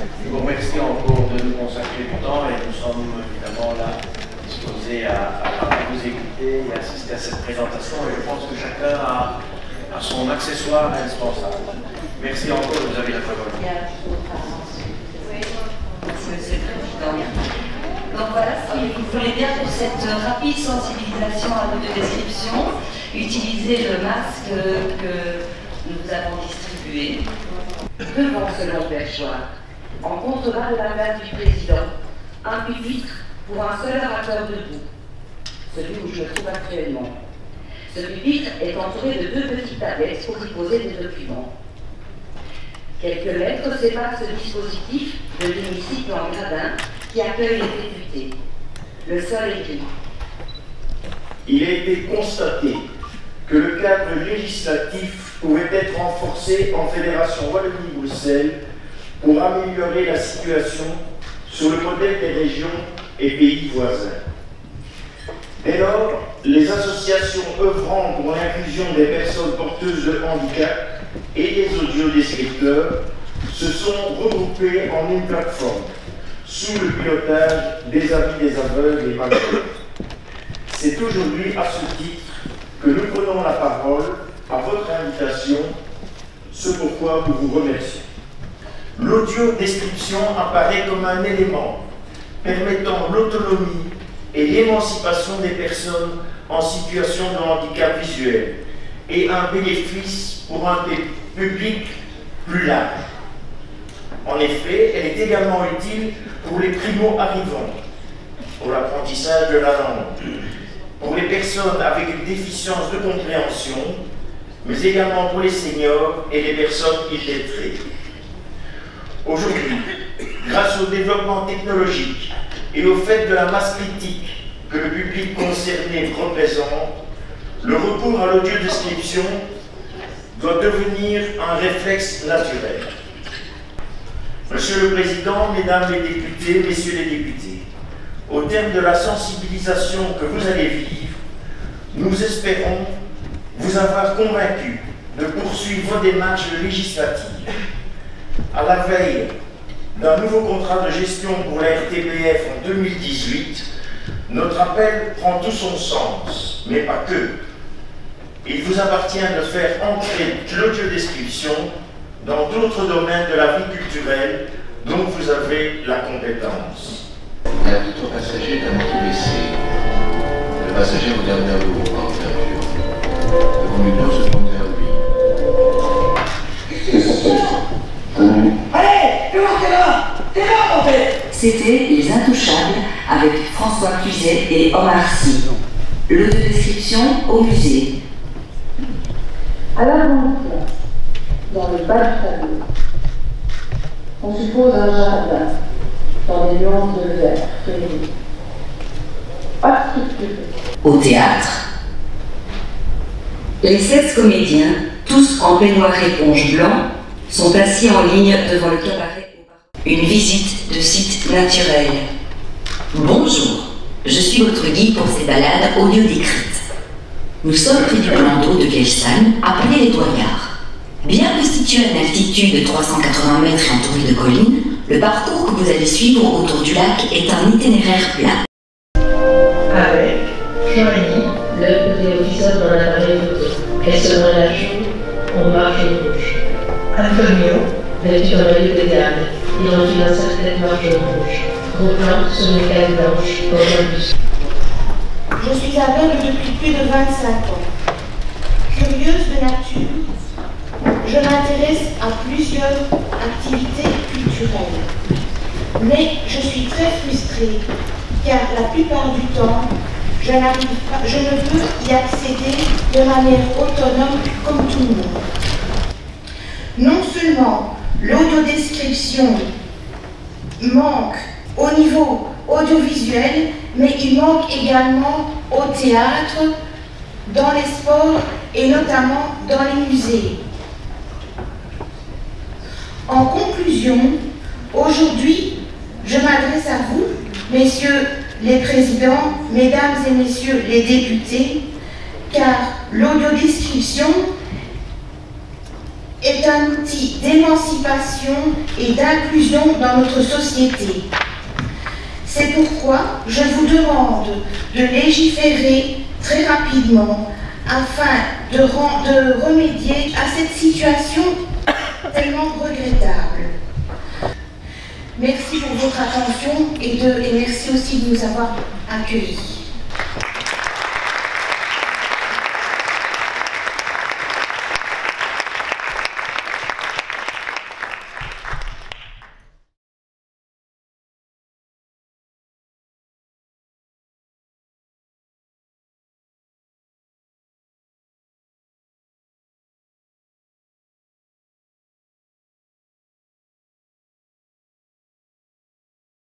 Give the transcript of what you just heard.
Je vous remercie encore de nous consacrer du temps et nous sommes évidemment là disposés à, vous écouter et assister à cette présentation et je pense que chacun a, son accessoire indispensable. Merci encore, vous avez la parole. Merci Monsieur le Président. Donc voilà, si vous voulez bien pour cette rapide sensibilisation à description, utiliser le masque que nous avons distribué. Devant ce long perchoir, en contrebas de la place du président, un pupitre pour un seul orateur debout, celui où je me trouve actuellement. Ce pupitre est entouré de deux petites tablettes pour y poser des documents. Quelques lettres séparent ce dispositif de l'hémicycle en gradin qui accueille les députés. Le sol écrit. Il a été constaté que le cadre législatif pouvait être renforcé en Fédération Wallonie-Bruxelles pour améliorer la situation sur le modèle des régions et pays voisins. Dès lors, les associations œuvrant pour l'inclusion des personnes porteuses de handicap et les audiodescripteurs se sont regroupées en une plateforme sous le pilotage des amis des aveugles et malheureux. C'est aujourd'hui à ce titre que nous prenons la parole à votre invitation, ce pourquoi nous vous remercions. L'audio-description apparaît comme un élément permettant l'autonomie et l'émancipation des personnes en situation de handicap visuel et un bénéfice pour un public plus large. En effet, elle est également utile pour les primo-arrivants, pour l'apprentissage de la langue, pour les personnes avec une déficience de compréhension, mais également pour les seniors et les personnes illettrées. Aujourd'hui, grâce au développement technologique et au fait de la masse critique que le public concerné représente, le recours à l'audio-description doit devenir un réflexe naturel. Monsieur le Président, Mesdames les députés, Messieurs les députés, au terme de la sensibilisation que vous allez vivre, nous espérons vous avoir convaincu de poursuivre vos démarches législatives. À la veille d'un nouveau contrat de gestion pour la RTBF en 2018, notre appel prend tout son sens, mais pas que. Il vous appartient de faire entrer l'audiodescription dans d'autres domaines de la vie culturelle dont vous avez la compétence. L'invite au passager. Le passager regarde vers le haut ouverture. Le conducteur se vers lui. Allez, fais voir t'es là T'es là, en fait C'était Les Intouchables avec François Cluzet et Omar Sy. Le de description au musée. À l'avant dans le bas du tableau, on suppose un jardin dans des nuances de vert Au théâtre, les sept comédiens, tous en peignoir éponge blanc, sont assis en ligne devant le cabaret. Une visite de site naturel. Bonjour, je suis votre guide pour ces balades audio décrites. Nous sommes près du plan d'eau de Gelstan, appelé les Doyards. Bien que situé à une altitude de 380 mètres et entouré de collines, le parcours que vous allez suivre autour du lac est un itinéraire plat. Avec Joanie, le officier dans l'appareil photo. Elle se joue en marge rouge. Antonio, vêtu en maillot de gamme, marge rouge. Blanche. Je suis aveugle depuis plus de 25 ans. Curieuse de nature, je m'intéresse à plusieurs activités culturelles. Mais je suis très frustrée car la plupart du temps, je, pas, je ne peux y accéder de manière autonome comme tout le monde. Non seulement l'audiodescription manque au niveau audiovisuel, mais il manque également au théâtre, dans les sports et notamment dans les musées. En conclusion, aujourd'hui, je m'adresse à vous, messieurs les présidents, mesdames et messieurs les députés, car l'audiodescription est un outil d'émancipation et d'inclusion dans notre société. C'est pourquoi je vous demande de légiférer très rapidement afin de, remédier à cette situation tellement regrettable. Merci pour votre attention et merci aussi de nous avoir accueillis.